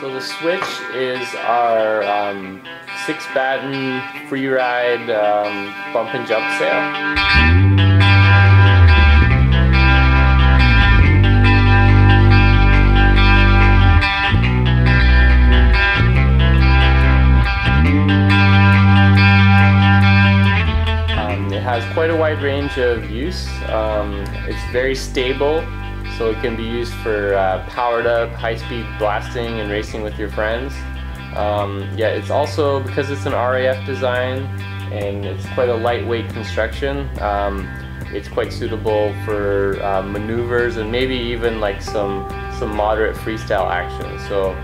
So the switch is our um, six batten free ride um, bump and jump sail. Has quite a wide range of use. Um, it's very stable, so it can be used for uh, powered up, high speed blasting and racing with your friends. Um, yeah, it's also, because it's an RAF design and it's quite a lightweight construction, um, it's quite suitable for uh, maneuvers and maybe even like some, some moderate freestyle action. So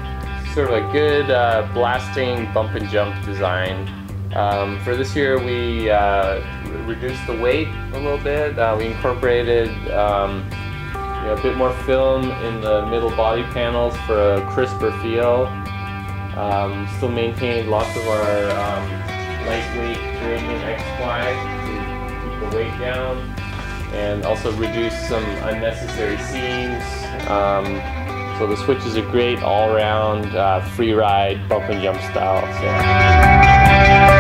sort of a good uh, blasting bump and jump design. Um, for this year, we uh, reduced the weight a little bit. Uh, we incorporated um, you know, a bit more film in the middle body panels for a crisper feel. Um, still maintained lots of our um, lightweight gradient X-ply to keep the weight down, and also reduce some unnecessary seams. Um, so the Switch is a great all-round uh, free ride bump and jump style. So.